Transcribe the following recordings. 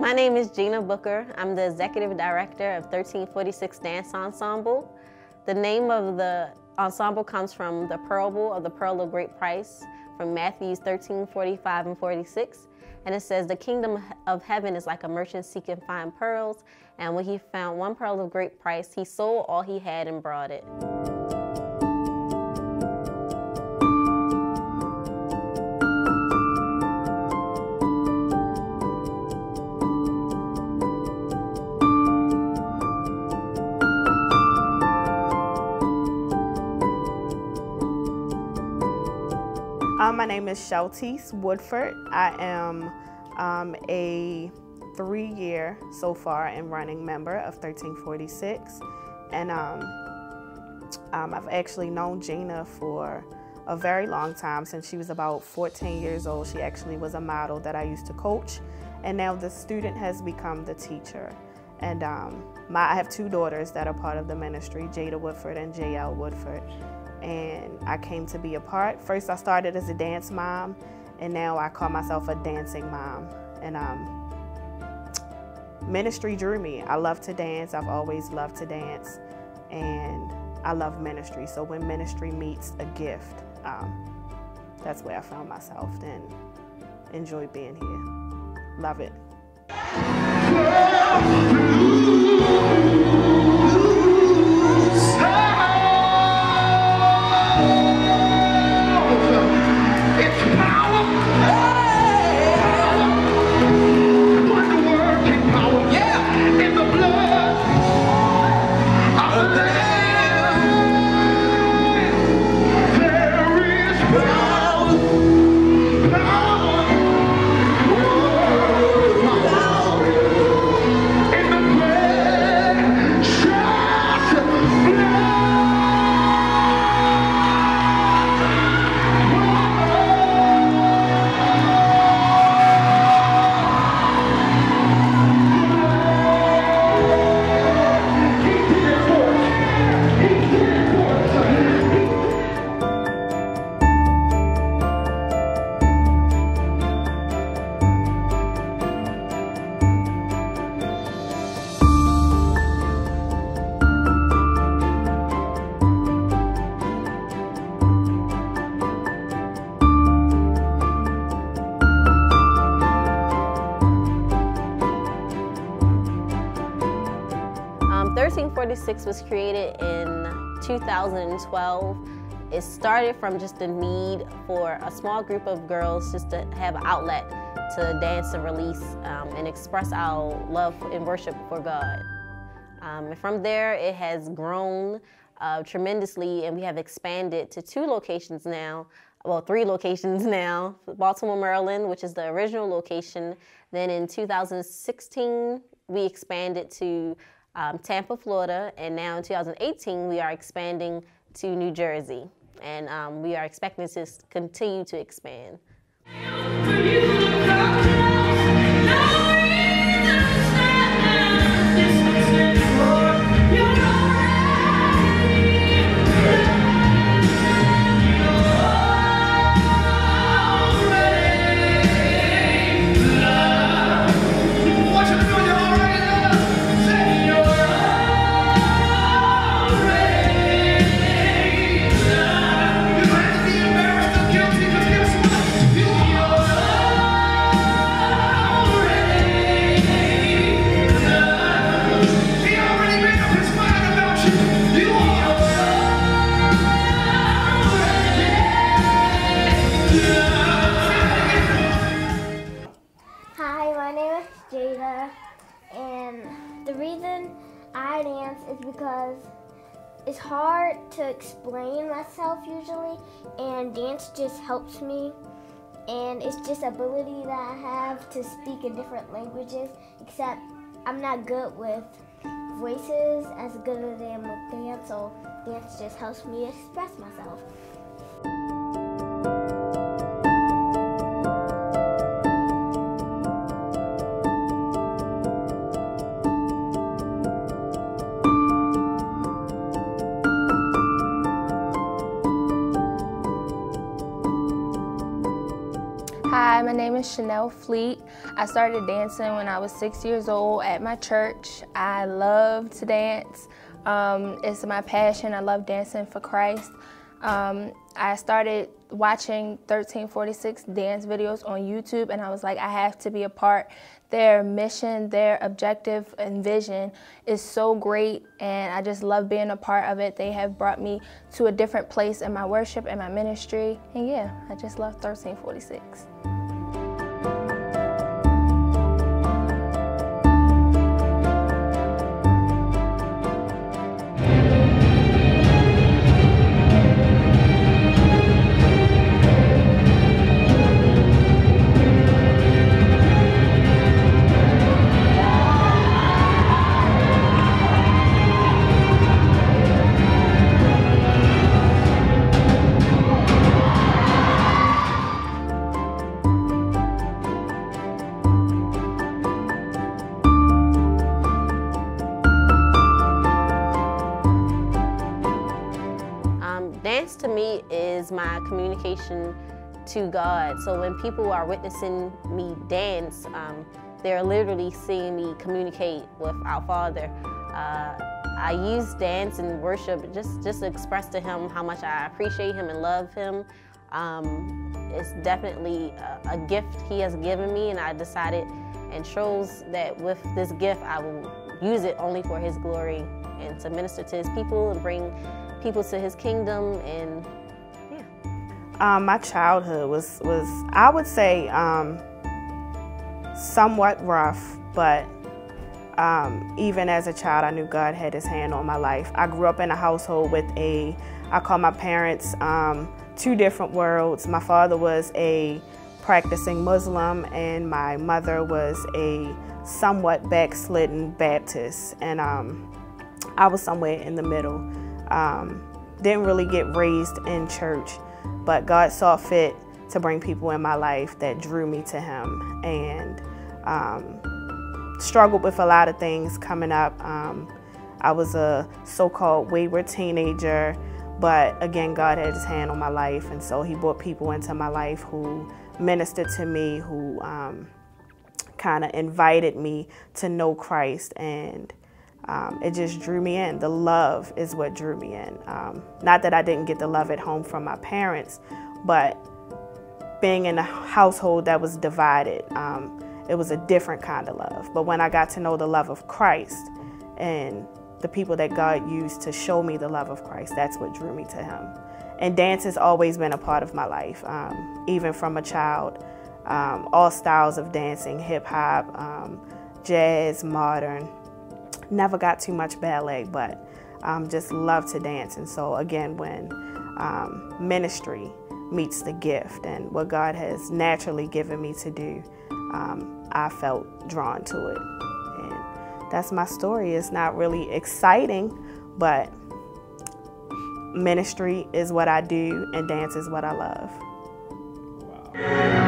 My name is Gina Booker. I'm the executive director of 1346 Dance Ensemble. The name of the ensemble comes from the parable of the pearl of great price from Matthews 13, 45 and 46. And it says, the kingdom of heaven is like a merchant seeking fine pearls. And when he found one pearl of great price, he sold all he had and brought it. Um, my name is Sheltice Woodford. I am um, a three-year so far and running member of 1346, and um, um, I've actually known Gina for a very long time since she was about 14 years old. She actually was a model that I used to coach, and now the student has become the teacher. And um, my, I have two daughters that are part of the ministry, Jada Woodford and JL Woodford and I came to be a part. First, I started as a dance mom, and now I call myself a dancing mom. And um, ministry drew me. I love to dance. I've always loved to dance, and I love ministry. So when ministry meets a gift, um, that's where I found myself and enjoy being here. Love it. 1346 was created in 2012. It started from just the need for a small group of girls just to have an outlet to dance and release um, and express our love and worship for God. Um, and from there, it has grown uh, tremendously, and we have expanded to two locations now. Well, three locations now. Baltimore, Maryland, which is the original location. Then in 2016, we expanded to um, Tampa, Florida, and now in 2018 we are expanding to New Jersey, and um, we are expecting to continue to expand. Explain myself usually, and dance just helps me. And it's just ability that I have to speak in different languages, except I'm not good with voices as good as I am with dance, so dance just helps me express myself. Chanel Fleet. I started dancing when I was six years old at my church. I love to dance. Um, it's my passion. I love dancing for Christ. Um, I started watching 1346 dance videos on YouTube and I was like, I have to be a part. Their mission, their objective and vision is so great and I just love being a part of it. They have brought me to a different place in my worship and my ministry. And yeah, I just love 1346. Communication to God. So when people are witnessing me dance, um, they're literally seeing me communicate with our Father. Uh, I use dance and worship just, just to express to Him how much I appreciate Him and love Him. Um, it's definitely a, a gift He has given me, and I decided and chose that with this gift, I will use it only for His glory and to minister to His people and bring people to His kingdom. And. Um, my childhood was, was I would say, um, somewhat rough, but um, even as a child, I knew God had His hand on my life. I grew up in a household with a, I call my parents um, two different worlds. My father was a practicing Muslim, and my mother was a somewhat backslidden Baptist, and um, I was somewhere in the middle. Um, didn't really get raised in church, but God saw fit to bring people in my life that drew me to Him, and um, struggled with a lot of things coming up. Um, I was a so-called wayward teenager, but again, God had His hand on my life, and so He brought people into my life who ministered to me, who um, kind of invited me to know Christ, and um, it just drew me in. The love is what drew me in. Um, not that I didn't get the love at home from my parents, but being in a household that was divided, um, it was a different kind of love. But when I got to know the love of Christ and the people that God used to show me the love of Christ, that's what drew me to Him. And dance has always been a part of my life, um, even from a child. Um, all styles of dancing, hip hop, um, jazz, modern. Never got too much ballet, but um, just love to dance. And so, again, when um, ministry meets the gift and what God has naturally given me to do, um, I felt drawn to it. And that's my story. It's not really exciting, but ministry is what I do and dance is what I love. Washed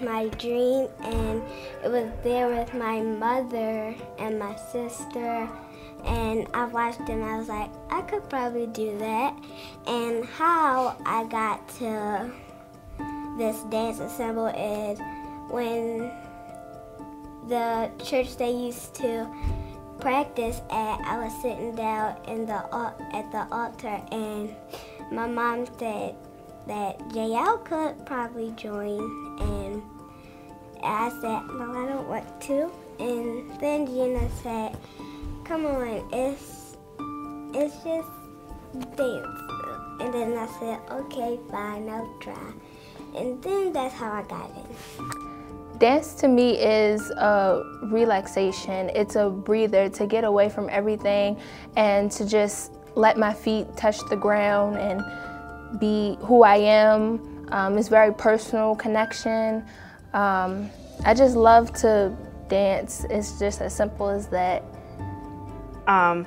my dream and it was there with my mother and my sister and I watched them. I was like I could probably do that. And how I got to this dance ensemble is when the church they used to practice at I was sitting down in the at the altar and my mom said that JL could probably join and I said, no, I don't want to. And then Gina said, come on, it's, it's just dance. And then I said, okay, fine, I'll try. And then that's how I got in. Dance to me is a relaxation. It's a breather to get away from everything and to just let my feet touch the ground and be who I am. Um, it's very personal connection. Um, I just love to dance. It's just as simple as that. Um,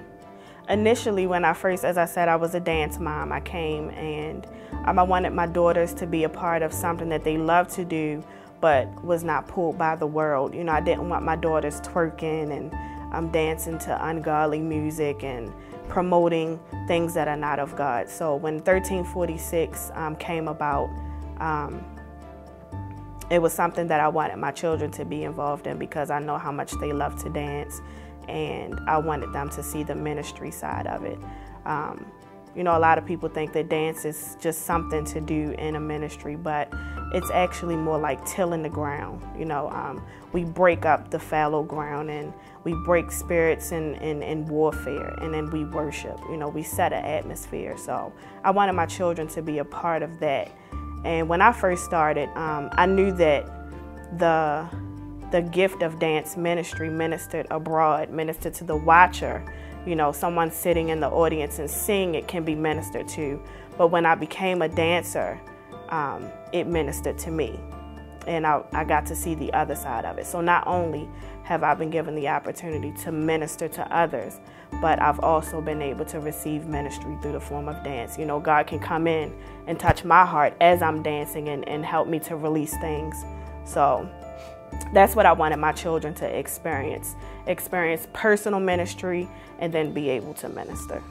initially, when I first, as I said, I was a dance mom. I came and um, I wanted my daughters to be a part of something that they love to do, but was not pulled by the world. You know, I didn't want my daughters twerking and um, dancing to ungodly music and promoting things that are not of God. So when 1346 um, came about, um, it was something that I wanted my children to be involved in because I know how much they love to dance and I wanted them to see the ministry side of it. Um, you know, a lot of people think that dance is just something to do in a ministry, but it's actually more like tilling the ground. You know, um, we break up the fallow ground and we break spirits in, in, in warfare and then we worship. You know, we set an atmosphere. So I wanted my children to be a part of that. And when I first started, um, I knew that the the gift of dance ministry ministered abroad, ministered to the watcher. You know, someone sitting in the audience and seeing it can be ministered to. But when I became a dancer, um, it ministered to me. And I, I got to see the other side of it. So not only have I been given the opportunity to minister to others, but I've also been able to receive ministry through the form of dance. You know, God can come in and touch my heart as I'm dancing and, and help me to release things. So that's what I wanted my children to experience experience personal ministry and then be able to minister.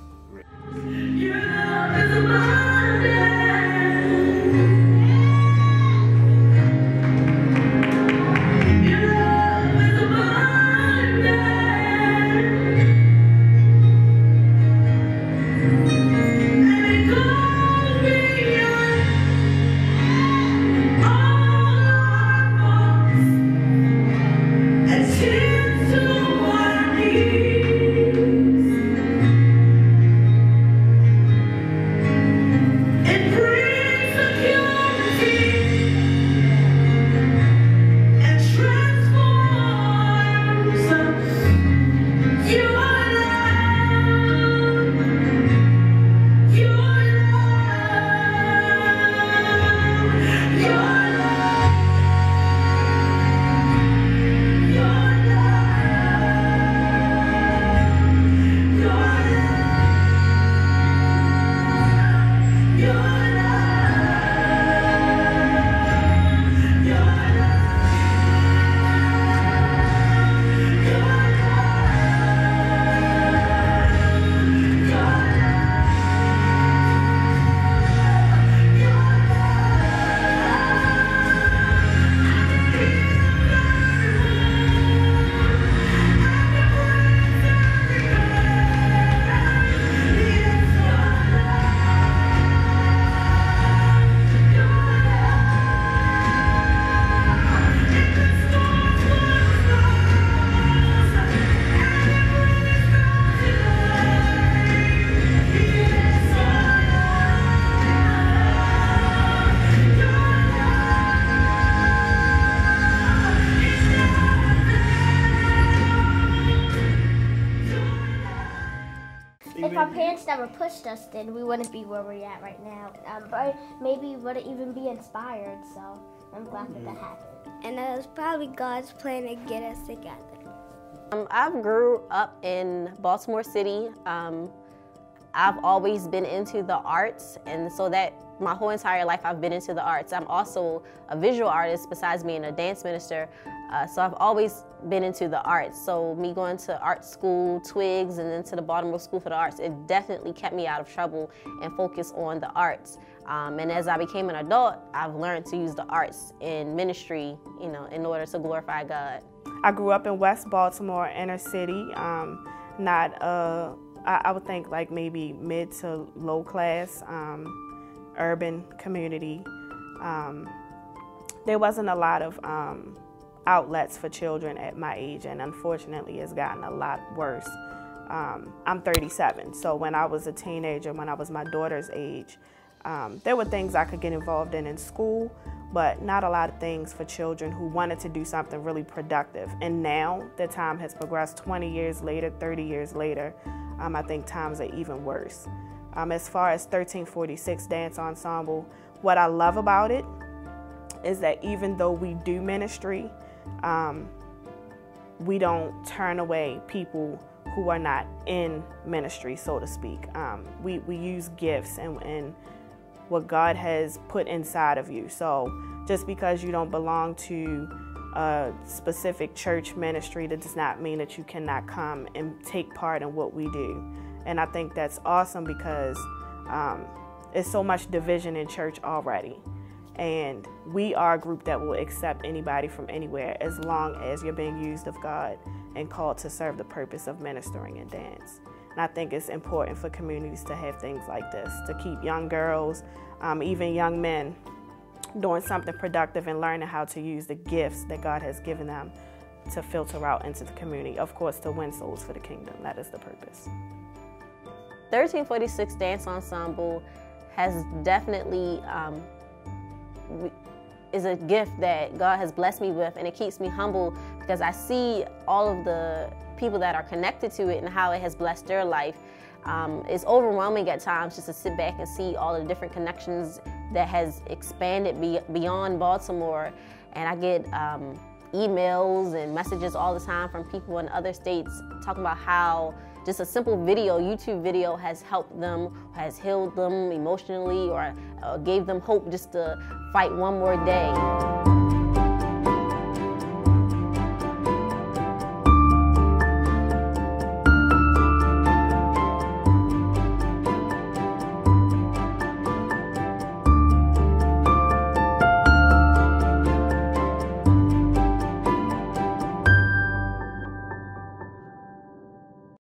Then we wouldn't be where we're at right now. Um, but maybe wouldn't even be inspired. So I'm glad mm -hmm. that that happened. And it was probably God's plan to get us together. Um, I grew up in Baltimore City. Um, I've always been into the arts, and so that my whole entire life I've been into the arts. I'm also a visual artist besides being a dance minister. Uh, so I've always been into the arts. So me going to art school, Twigs, and then to the Baltimore School for the Arts, it definitely kept me out of trouble and focused on the arts. Um, and as I became an adult, I've learned to use the arts in ministry, you know, in order to glorify God. I grew up in West Baltimore, inner city, um, not, uh, I, would think like maybe mid to low class, um, urban community. Um, there wasn't a lot of um, outlets for children at my age, and unfortunately, it's gotten a lot worse. Um, I'm 37, so when I was a teenager, when I was my daughter's age, um, there were things I could get involved in in school, but not a lot of things for children who wanted to do something really productive. And now the time has progressed 20 years later, 30 years later, um, I think times are even worse. Um, as far as 1346 Dance Ensemble, what I love about it is that even though we do ministry, um, we don't turn away people who are not in ministry, so to speak. Um, we, we use gifts and, and what God has put inside of you. So just because you don't belong to a specific church ministry, that does not mean that you cannot come and take part in what we do. And I think that's awesome because um, there's so much division in church already. And we are a group that will accept anybody from anywhere as long as you're being used of God and called to serve the purpose of ministering and dance. And I think it's important for communities to have things like this to keep young girls, um, even young men, doing something productive and learning how to use the gifts that God has given them to filter out into the community. Of course, to win souls for the kingdom. That is the purpose. 1346 Dance Ensemble has definitely um, is a gift that God has blessed me with, and it keeps me humble because I see all of the people that are connected to it and how it has blessed their life. Um, it's overwhelming at times just to sit back and see all the different connections that has expanded be beyond Baltimore. And I get um, emails and messages all the time from people in other states talking about how just a simple video, YouTube video, has helped them, has healed them emotionally, or uh, gave them hope just to fight one more day.